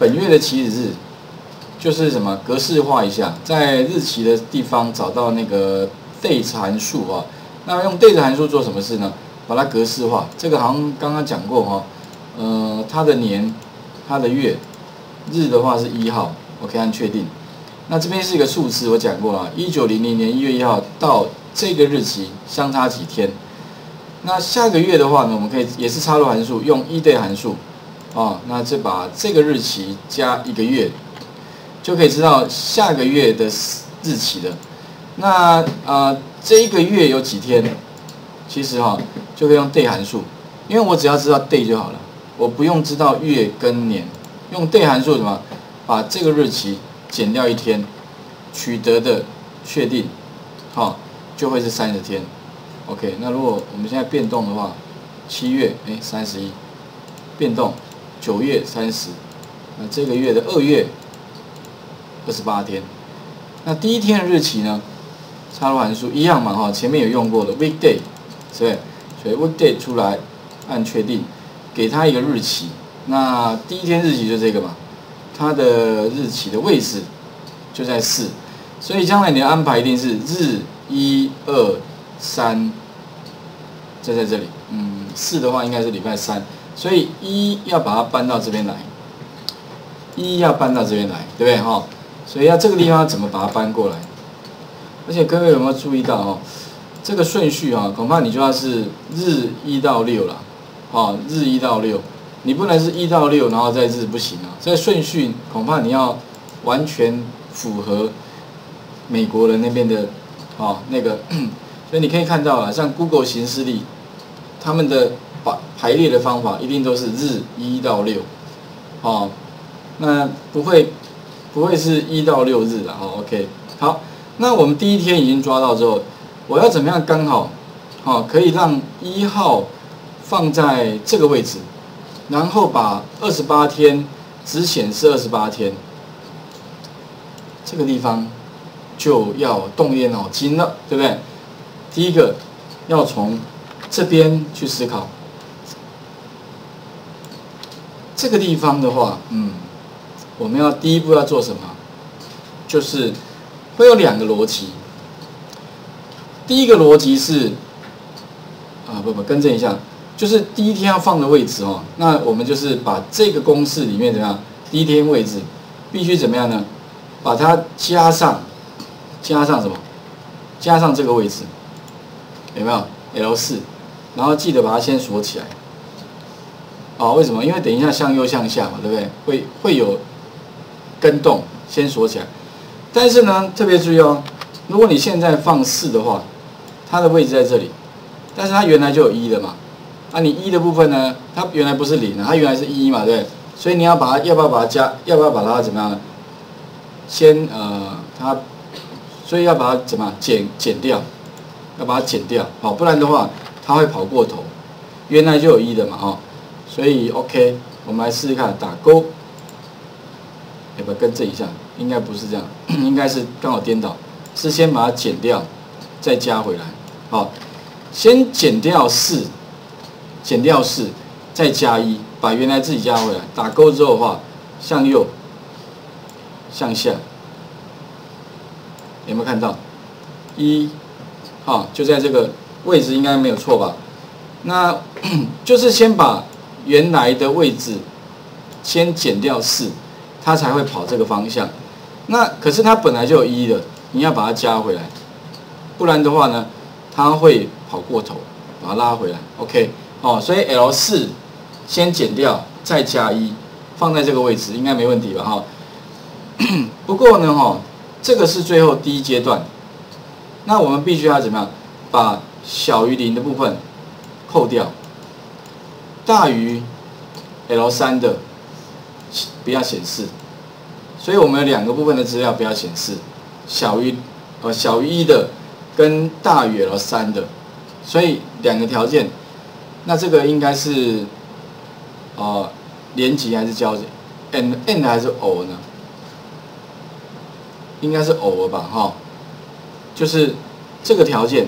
本月的起始日就是什么格式化一下，在日期的地方找到那个 date 函数啊。那用 date 函数做什么事呢？把它格式化。这个好像刚刚讲过哈，呃，它的年、它的月、日的话是一号，OK 按确定。那这边是一个数字，我讲过了，一九零零年一月一号到这个日期相差几天？那下个月的话呢，我们可以也是插入函数，用 eDay 函数，哦，那这把这个日期加一个月，就可以知道下个月的日期了。那啊，这一个月有几天？其实哈，就可以用 day 函数，因为我只要知道 day 就好了，我不用知道月跟年，用 day 函数什么，把这个日期。减掉一天，取得的确定，好，就会是三十天。OK，那如果我们现在变动的话，七月哎三十一，变动九月三十，那这个月的二月二十八天。那第一天的日期呢？插入函数一样嘛哈，前面有用过的 weekday，是不是？所以 weekday 出来按确定，给它一个日期。那第一天日期就这个嘛。它的日期的位置就在四，所以将来你的安排一定是日一二三，就在这里。嗯，四的话应该是礼拜三，所以一要把它搬到这边来，一要搬到这边来，对不对哈？所以要这个地方怎么把它搬过来？而且各位有没有注意到哦？这个顺序啊，恐怕你就要是日一到六了，好，日一到六。你不能是一到六，然后再日不行啊！这顺序恐怕你要完全符合美国人那边的，哦，那个，所以你可以看到啊，像 Google 形式力，他们的排排列的方法一定都是日一到六，哦，那不会不会是一到六日的哦。OK，好，那我们第一天已经抓到之后，我要怎么样刚好，好可以让一号放在这个位置。然后把二十八天只显示二十八天，这个地方就要动业脑筋了，对不对？第一个要从这边去思考，这个地方的话，嗯，我们要第一步要做什么？就是会有两个逻辑。第一个逻辑是，啊，不不，更正一下。就是第一天要放的位置哦，那我们就是把这个公式里面怎么样？第一天位置必须怎么样呢？把它加上，加上什么？加上这个位置，有没有？L 四，然后记得把它先锁起来。哦，为什么？因为等一下向右向下嘛，对不对？会会有跟动，先锁起来。但是呢，特别注意哦，如果你现在放四的话，它的位置在这里，但是它原来就有一的嘛。啊，你一的部分呢？它原来不是零啊，它原来是一嘛，对不对。所以你要把它，要不要把它加？要不要把它怎么样？先呃，它，所以要把它怎么减减掉？要把它减掉，好，不然的话它会跑过头。原来就有一的嘛，哈。所以 OK，我们来试试看，打勾。要不要更正一下？应该不是这样，应该是刚好颠倒，是先把它减掉，再加回来。好，先减掉四。减掉四，再加一，把原来自己加回来。打勾之后的话，向右、向下，有没有看到？一，好，就在这个位置，应该没有错吧？那 就是先把原来的位置先减掉四，它才会跑这个方向。那可是它本来就有一的，你要把它加回来，不然的话呢，它会跑过头，把它拉回来。OK。哦，所以 L 四先减掉，再加一，放在这个位置应该没问题吧？哈。不过呢，哈，这个是最后第一阶段，那我们必须要怎么样？把小于零的部分扣掉，大于 L 三的不要显示。所以我们有两个部分的资料不要显示，小于呃小于一的跟大于 L 三的，所以两个条件。那这个应该是，呃，连级还是交集？and and 还是偶呢？应该是偶了吧，哈。就是这个条件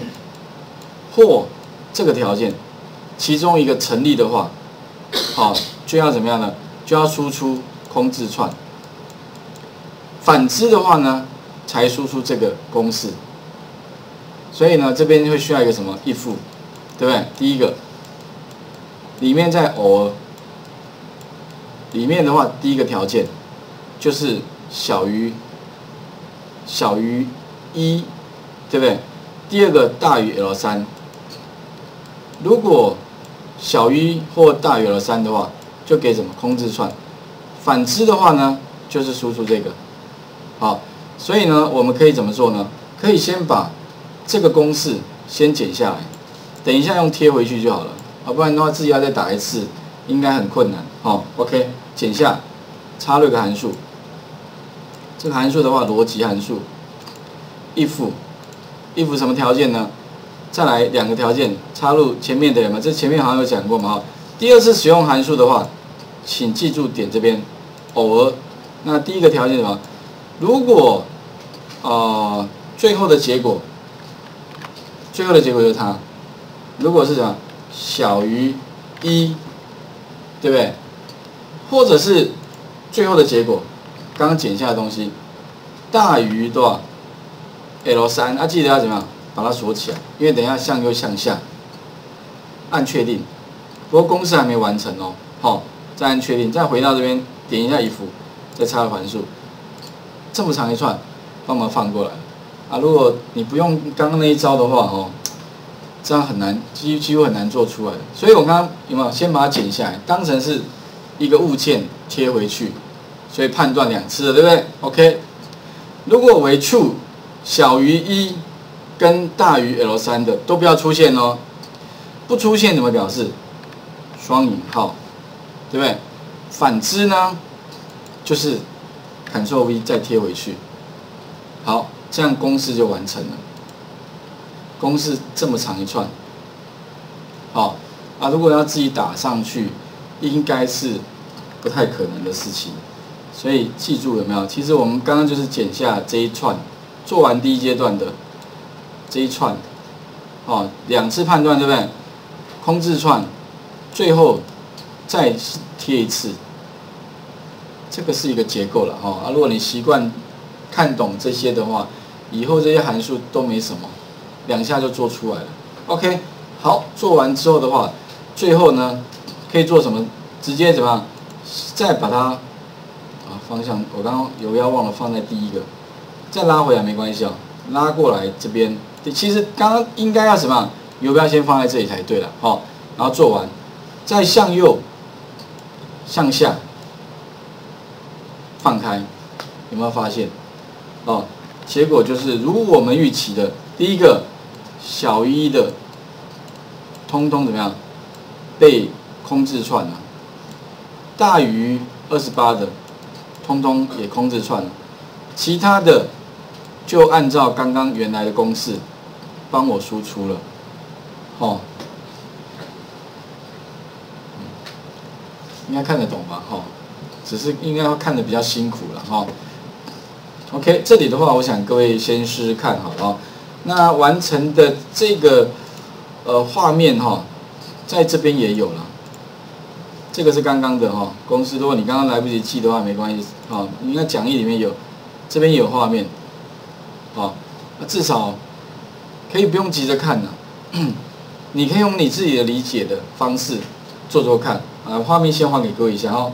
或这个条件其中一个成立的话，好，就要怎么样呢？就要输出空字串。反之的话呢，才输出这个公式。所以呢，这边会需要一个什么 if，对不对？第一个，里面在 or 里面的话，第一个条件就是小于小于一，对不对？第二个大于 L 三。如果小于或大于了三的话，就给什么空字串。反之的话呢，就是输出这个。好，所以呢，我们可以怎么做呢？可以先把这个公式先剪下来，等一下用贴回去就好了。啊，不然的话自己要再打一次，应该很困难。好，OK，剪下，插入一个函数。这个函数的话，逻辑函数，if，if 什么条件呢？再来两个条件，插入前面的有吗？这前面好像有讲过嘛？哈，第二次使用函数的话，请记住点这边，偶尔。那第一个条件什么？如果，呃，最后的结果，最后的结果就是它，如果是什么小于一，对不对？或者是最后的结果，刚刚剪下的东西大于多少？L 三，啊，记得要怎么样？把它锁起来，因为等一下向右向下，按确定。不过公式还没完成哦，好，再按确定，再回到这边点一下 if，再插个函数。这么长一串，帮忙放过来啊！如果你不用刚刚那一招的话，哦，这样很难，几几乎很难做出来。所以我刚刚有没有先把它剪下来，当成是一个物件贴回去，所以判断两次了，对不对？OK。如果为 true 小于一跟大于 L 三的都不要出现哦，不出现怎么表示？双引号，对不对？反之呢，就是。Ctrl V 再贴回去，好，这样公式就完成了。公式这么长一串，好啊，如果要自己打上去，应该是不太可能的事情。所以记住有没有？其实我们刚刚就是剪下这一串，做完第一阶段的这一串，哦，两次判断对不对？空字串，最后再贴一次。这个是一个结构了哈啊，如果你习惯看懂这些的话，以后这些函数都没什么，两下就做出来了。OK，好，做完之后的话，最后呢可以做什么？直接怎么样？再把它啊方向，我刚刚有要忘了放在第一个，再拉回来没关系啊，拉过来这边。其实刚刚应该要什么？游标先放在这里才对了。好，然后做完，再向右、向下。放开，有没有发现？哦，结果就是如我们预期的，第一个小于一的，通通怎么样？被空置串了。大于二十八的，通通也空置串了。其他的就按照刚刚原来的公式帮我输出了。哦，应该看得懂吧？哈。只是应该要看得比较辛苦了哈。OK，这里的话，我想各位先试试看好了。那完成的这个呃画面哈，在这边也有了。这个是刚刚的哈公司，如果你刚刚来不及记的话，没关系啊。应该讲义里面有，这边有画面，好，至少可以不用急着看了。你可以用你自己的理解的方式做做看啊。画面先还给各位一下哦。